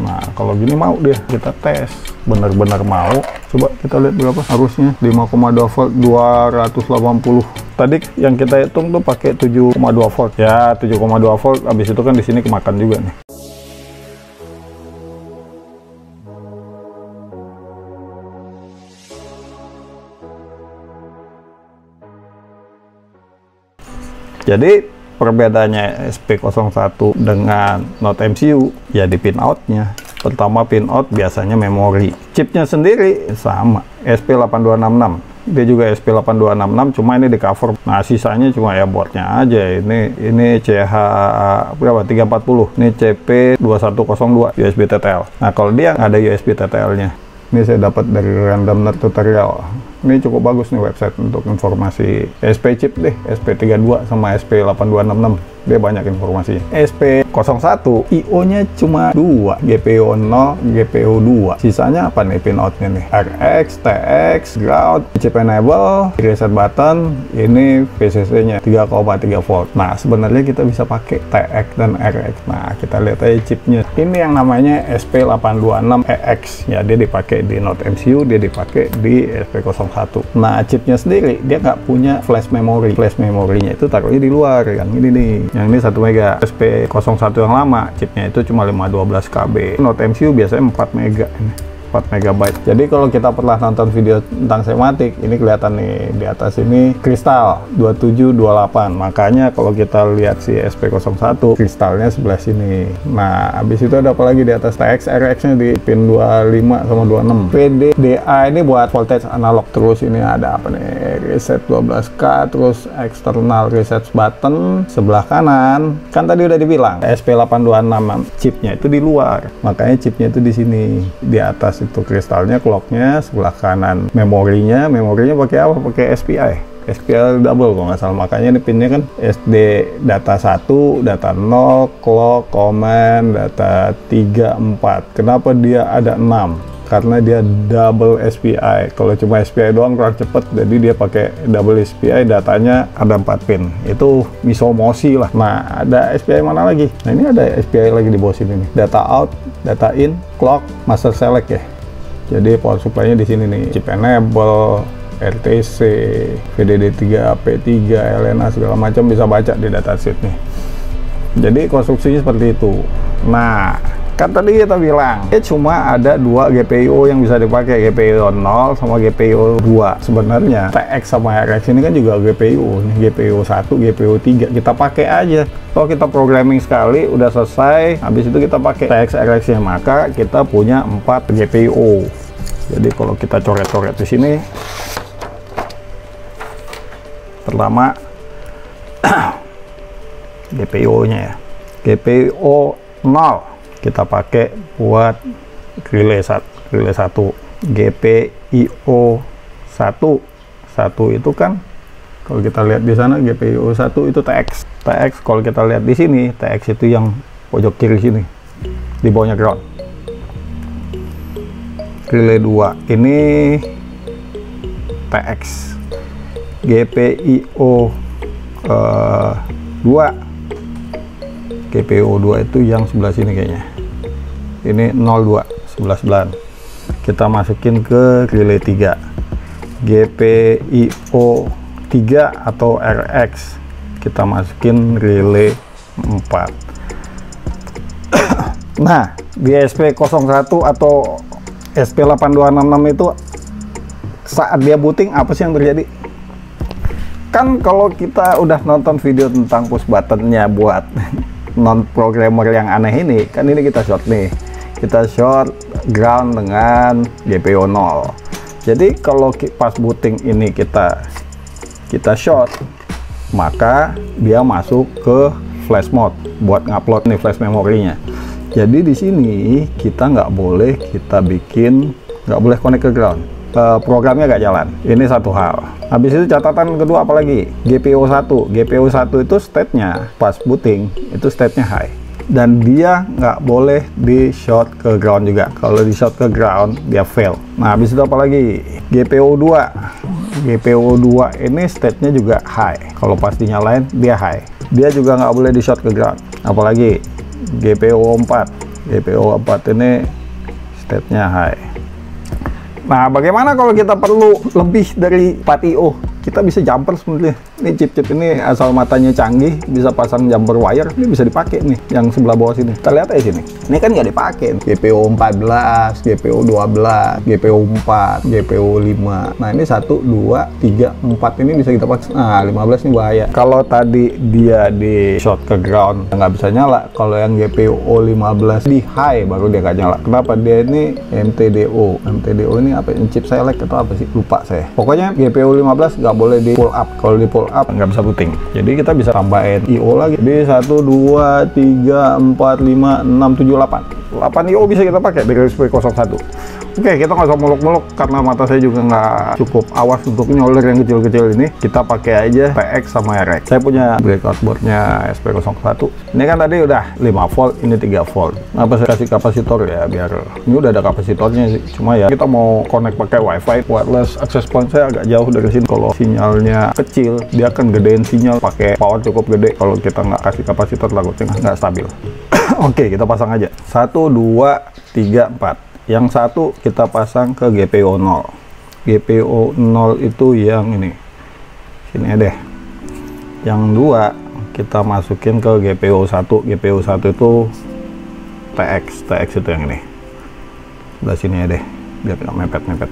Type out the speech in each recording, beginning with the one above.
nah kalau gini mau dia kita tes. Bener-bener mau. Coba kita lihat berapa harusnya. 5,2 volt 280 tadi yang kita hitung tuh pakai 7,2 volt. Ya 7,2 volt. Habis itu kan di sini kemakan juga nih. Jadi perbedaannya SP01 dengan Note MCU ya di pin outnya pertama pin out biasanya memori. Chipnya sendiri sama SP8266 dia juga SP8266 cuma ini di cover. Nah sisanya cuma ya boardnya aja. Ini ini CH berapa? 340 ini CP2102 USB TTL nah kalau dia ada USB TTL nya ini saya dapat dari random nerd tutorial. Ini cukup bagus nih website untuk informasi SP chip deh SP32 sama SP8266 dia banyak informasi. SP01 IO nya cuma 2 GPU 0 GPU 2 sisanya apa nih pin outnya nih? RX TX ground chip enable reset button ini VCC nya 3,3 volt. Nah sebenarnya kita bisa pakai TX dan RX nah kita lihat aja chipnya. Ini yang namanya SP826EX ya dia dipakai di Note MCU dia dipakai di SP01 nah chipnya sendiri dia nggak punya flash memory. Flash memorinya itu taruhnya di luar yang ini nih yang ini 1 mega. SP01 yang lama chipnya itu cuma 512 KB Note MCU biasanya 4 mega ini 4 MB. Jadi kalau kita pernah nonton video tentang sematik, ini kelihatan nih di atas ini kristal 2728. Makanya kalau kita lihat si SP01, kristalnya sebelah sini. Nah, habis itu ada apa lagi di atas TX RX-nya di pin 25 sama 26. PDDA ini buat voltage analog terus ini ada apa nih? Reset 12K terus eksternal reset button sebelah kanan. Kan tadi udah dibilang SP826 chipnya itu di luar. Makanya chipnya itu di sini di atas itu kristalnya clocknya sebelah kanan memorinya. Memorinya pakai apa? Pakai SPI SPI double kalau nggak salah. Makanya ini pinnya kan SD data 1 data 0 clock command data 3 4 kenapa dia ada 6 karena dia double SPI kalau cuma SPI doang kurang cepet. Jadi dia pakai double SPI datanya ada 4 pin. Itu misomosi lah. Nah ada SPI mana lagi? Nah ini ada SPI lagi di bawah sini nih. Data out data in clock master select ya jadi power supply-nya di sini nih. Chip enable RTC VDD3 AP3 LNA segala macam bisa baca di datasheet nih. Jadi konstruksinya seperti itu. Nah kan tadi kita bilang ya cuma ada dua GPU yang bisa dipakai GPU 0 sama GPU 2 sebenarnya TX sama RX ini kan juga GPU ini GPU 1 GPU 3 kita pakai aja. Kalau kita programming sekali udah selesai habis itu kita pakai TX RX nya. Maka kita punya 4 GPU jadi kalau kita coret-coret di sini pertama GPU nya ya. GPU 0 kita pakai buat relay satu. Relay satu GPIO 1 satu. Itu kan kalau kita lihat di sana GPIO 1 itu TX TX kalau kita lihat di sini TX itu yang pojok kiri sini di bawahnya ground. Relay 2 ini TX GPIO uh, 2 GPIO 2 itu yang sebelah sini kayaknya. Ini 02 11 kita masukin ke relay 3 GPIO 3 atau RX kita masukin relay 4 nah di SP01 atau SP8266 itu saat dia booting apa sih yang terjadi? Kan kalau kita udah nonton video tentang push buttonnya buat non programmer yang aneh ini kan ini kita short nih. Kita short ground dengan GPU 0 jadi kalau pas booting ini kita kita short maka dia masuk ke flash mode buat ngupload nih flash memorinya. Jadi di sini kita nggak boleh kita bikin nggak boleh connect ke ground programnya nggak jalan. Ini satu hal. Habis itu catatan kedua apalagi? GPU 1 GPU 1 itu state-nya. Pas booting itu state-nya high. Dan dia nggak boleh di short ke ground juga. Kalau di short ke ground dia fail. Nah habis itu apa lagi? GPU 2 GPU 2 ini state-nya juga high. Kalau pas dinyalain dia high. Dia juga nggak boleh di short ke ground. Apalagi? GPU 4 GPO 4 ini state-nya high nah bagaimana kalau kita perlu lebih dari 4 IO kita bisa jumper sebenarnya. Ini chip-chip ini asal matanya canggih, bisa pasang jumper wire, ini bisa dipakai nih, yang sebelah bawah sini. Kita lihat aja sini. Ini kan nggak dipakai. GPU 14, GPU 12, GPU 4, GPU 5. Nah ini 1, 2, 3, 4 ini bisa kita pakai. Nah 15 ini bahaya. Kalau tadi dia di short ke ground, nggak bisa nyala. Kalau yang GPU 15 di high baru dia nggak nyala. Kenapa? Dia ini MTDO. MTDO ini apa? Chip select atau apa sih? Lupa saya. Pokoknya GPU 15 nggak boleh di pull up. Kalau di pull up nggak bisa puting jadi kita bisa tambahin IO lagi. Di 1 2 3 4 5 6 7 8 8 IO bisa kita pakai dari SP01 Oke, kita nggak usah muluk-muluk karena mata saya juga nggak cukup awas untuk nyolder yang kecil-kecil ini. Kita pakai aja TX sama RX. Saya punya breakout boardnya SP01. Ini kan tadi udah 5 volt, ini 3 volt. Kenapa saya kasih kapasitor ya? Biar ini udah ada kapasitornya sih. Cuma ya kita mau connect pakai WiFi, wireless access point saya agak jauh dari sini. Kalau sinyalnya kecil, dia akan gedein sinyal pakai power cukup gede. Kalau kita nggak kasih kapasitor takutnya nggak stabil. Oke, kita pasang aja. 1, 2, 3, 4 yang satu kita pasang ke GPO 0 GPO 0 itu yang ini. Sini deh. Yang dua kita masukin ke GPO 1 GPO 1 itu TX TX itu yang ini. Sebelah sini ya deh. Biar nggak mepet-mepet.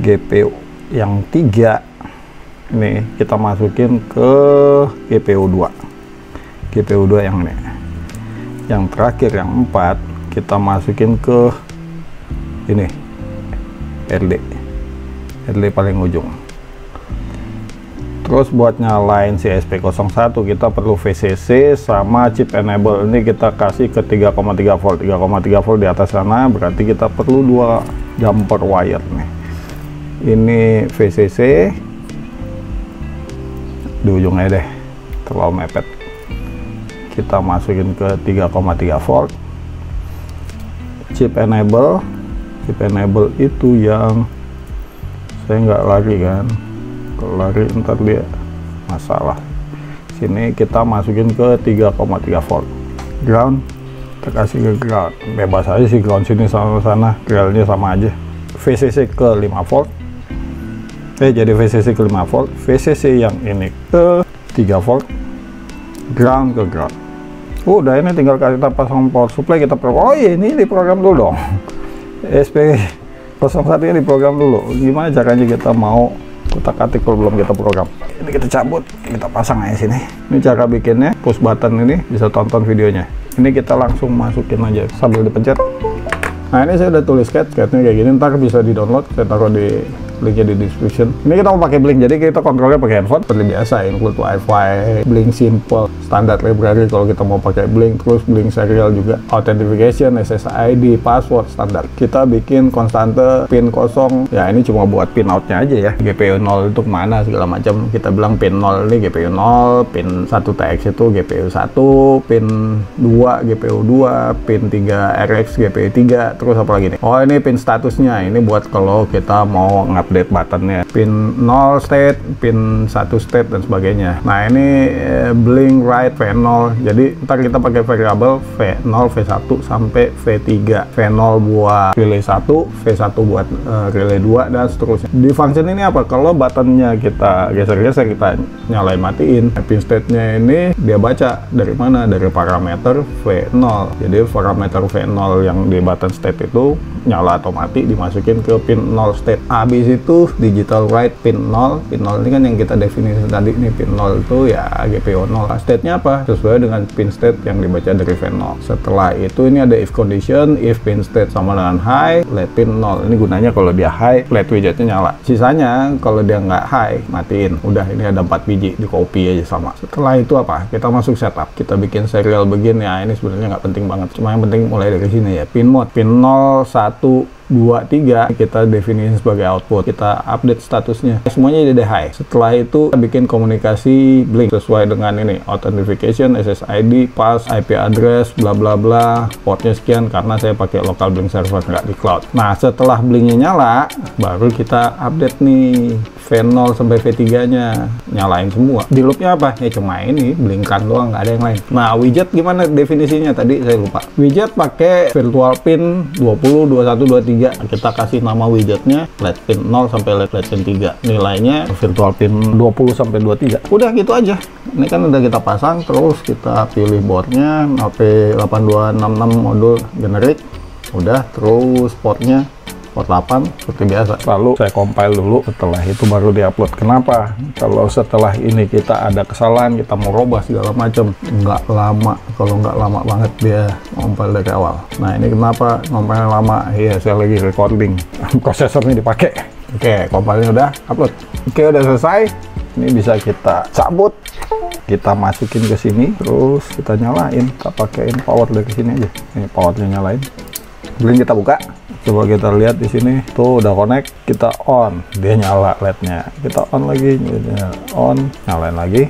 GPU yang tiga ini kita masukin ke GPU 2 GPU 2 yang ini. Yang terakhir yang empat kita masukin ke ini RD RD paling ujung. Terus buat nyalain si SP01 kita perlu VCC sama chip enable. Ini kita kasih ke 3,3 volt. 3,3 volt di atas sana berarti kita perlu dua jumper wire nih. Ini VCC di ujungnya deh terlalu mepet. Kita masukin ke 3,3 volt. Chip enable chip enable itu yang saya nggak lari kan. Kalau lari ntar dia masalah. Sini kita masukin ke 3,3 volt ground kita kasih ke ground. Bebas aja sih ground sini sama sana groundnya sama aja. VCC ke 5 volt. Eh jadi VCC ke 5 volt. VCC yang ini ke 3 volt ground ke ground. Udah ini tinggal kita pasang power supply kita pro oh iya ini di program dulu dong SP01 ini program dulu. Gimana caranya kita mau kotak atik kalau belum kita program? Ini kita cabut kita pasang aja sini. Ini cara bikinnya push button ini bisa tonton videonya. Ini kita langsung masukin aja sambil dipencet. Nah ini saya udah tulis sketch sketchnya kayak gini ntar bisa di download saya taruh di linknya di description ini kita mau pakai blink jadi kita kontrolnya pakai handphone. Seperti biasa include wifi blink simple standar library kalau kita mau pakai blink. Terus blink serial juga. Authentication SSID password standar. Kita bikin konstante pin kosong. Ya ini cuma buat pin outnya aja ya. GPU 0 itu mana segala macam. Kita bilang pin 0 ini GPU 0 pin 1 TX itu GPU 1 pin 2 GPU 2 pin 3 RX GPU 3 terus apa lagi nih? Oh ini pin statusnya. Ini buat kalau kita mau ngap update buttonnya. Pin 0 state pin 1 state dan sebagainya. Nah ini eh, blink right V0 jadi ntar kita pakai variabel V0 V1 sampai V3 V0 buat relay 1 V1 buat uh, relay 2 dan seterusnya. Di function ini apa? Kalau buttonnya kita geser-geser kita nyalain matiin. Pin state-nya ini dia baca dari mana? Dari parameter V0 jadi parameter V0 yang di button state itu nyala atau mati dimasukin ke pin 0 state. Habis itu digital write pin 0 pin 0 ini kan yang kita definisi tadi nih pin 0 itu ya GPO 0 state nya apa? Sesuai dengan pin state yang dibaca dari pin 0 setelah itu ini ada if condition if pin state sama dengan high let pin 0 ini gunanya kalau dia high let widgetnya nyala. Sisanya kalau dia nggak high matiin. Udah ini ada 4 biji di copy aja sama. Setelah itu apa? Kita masuk setup. Kita bikin serial begin ya ini sebenarnya nggak penting banget. Cuma yang penting mulai dari sini ya. Pin mode pin 0 1 23 kita definisi sebagai output kita update statusnya. Semuanya jadi high. Setelah itu kita bikin komunikasi blink sesuai dengan ini authentication SSID pass IP address bla bla bla portnya sekian karena saya pakai local blink server nggak di cloud. Nah setelah blinknya nyala baru kita update nih V0 sampai V3 nya. Nyalain semua. Di loopnya apa? Ya cuma ini blinkan doang nggak ada yang lain. Nah widget gimana definisinya? Tadi saya lupa. Widget pakai virtual pin 20 21 23 kita kasih nama widgetnya LED pin 0 sampai LED pin 3 nilainya virtual pin 20 sampai 23 udah gitu aja. Ini kan udah kita pasang terus kita pilih boardnya HP8266 modul generik udah terus portnya port 8 seperti biasa. Lalu saya compile dulu setelah itu baru diupload. Kenapa? Kalau setelah ini kita ada kesalahan kita mau robah segala macam nggak lama. Kalau nggak lama banget dia compile dari awal. Nah ini kenapa compile lama? Iya saya lagi recording. Prosesornya dipakai. Oke compile udah upload. Oke udah selesai. Ini bisa kita cabut. Kita masukin ke sini terus kita nyalain. Kita pakaiin power dari sini aja. Ini powernya nyalain. Kemudian kita buka coba kita lihat di sini. Tuh udah connect. Kita on. Dia nyala lednya. Kita on lagi. On. Nyalain lagi.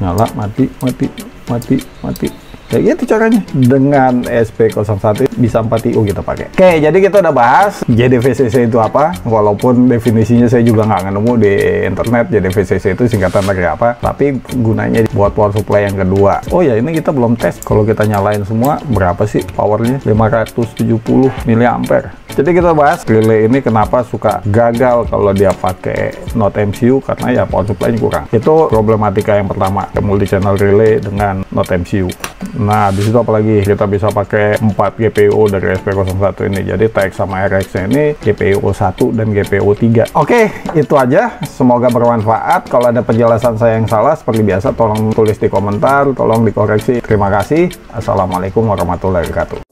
Nyala mati mati mati mati kayak gitu caranya. Dengan SP01 bisa 4 TU kita pakai. Oke jadi kita udah bahas JDVCC itu apa. Walaupun definisinya saya juga nggak nemu di internet JDVCC itu singkatan dari apa. Tapi gunanya buat power supply yang kedua. Oh ya ini kita belum tes. Kalau kita nyalain semua berapa sih powernya? 570 mAh jadi kita bahas relay ini kenapa suka gagal kalau dia pakai not MCU karena ya power supply kurang itu problematika yang pertama multi channel relay dengan not MCU Nah, di situ apalagi kita bisa pakai 4 GPU dari SP01 ini. Jadi TX sama RX ini GPU 1 dan GPU 3. Oke, itu aja. Semoga bermanfaat. Kalau ada penjelasan saya yang salah, seperti biasa tolong tulis di komentar, tolong dikoreksi. Terima kasih. Assalamualaikum warahmatullahi wabarakatuh.